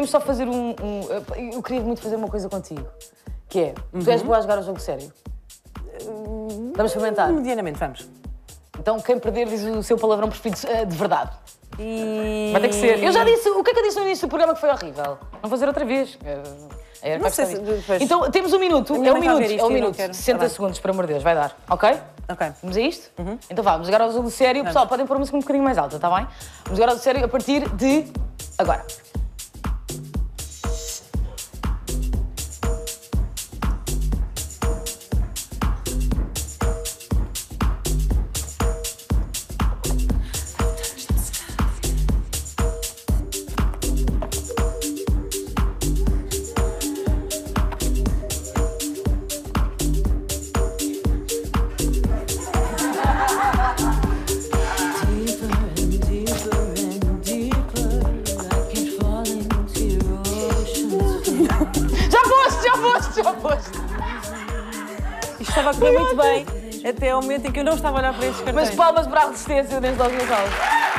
podemos só fazer um, um- Eu queria muito fazer uma coisa contigo. Que é, tu és boa a jogar o jogo sério. Vamos experimentar. Medianamente, vamos. Então quem perder diz o seu palavrão preferido eh, de verdade. E... Vai ter que ser. Eu já disse, o que é que eu disse no início do programa que foi horrível? Não fazer outra vez. Eh, era Não sei se depois- Então temos um minuto. É um minuto. É um minuto. quero. 60 Tá segundos, por amor de Deus. Vai dar. Ok? Ok. Vamos a isto? Uhum. Então vá, vamos jogar ao jogo sério. Pessoal, podem pôr a música um bocadinho mais alta, está bem? Vamos jogar ao sério a partir de agora. Já foste. Isto estava a correr muito bem, até ao momento em que eu não estava a olhar para estes cartões. Mas palmas para a resistência desde logo nas aulas.